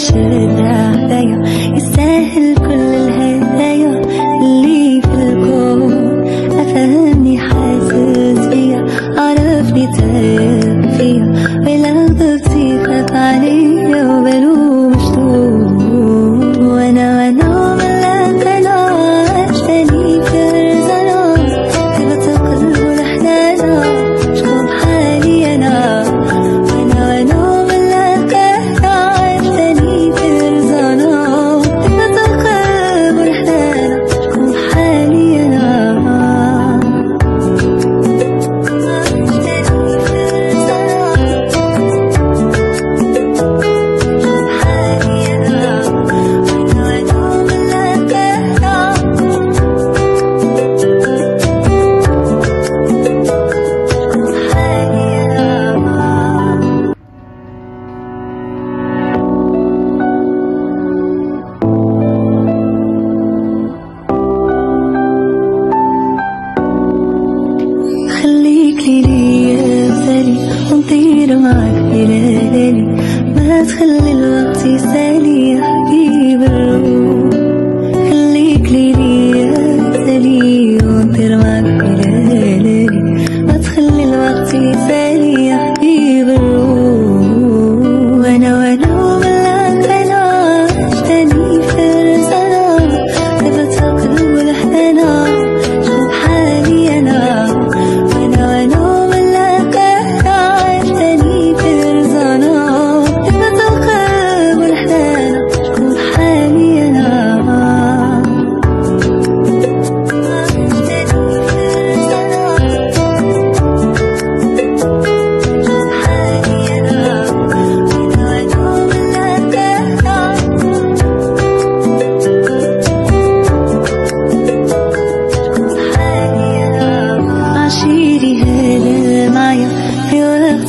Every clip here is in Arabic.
是 feeling like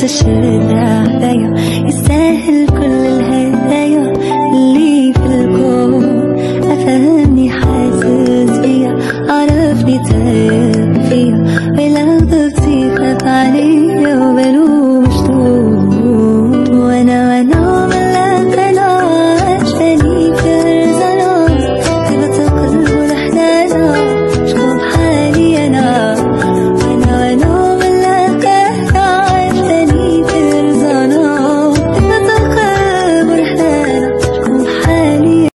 تشد عليا يستاهل كل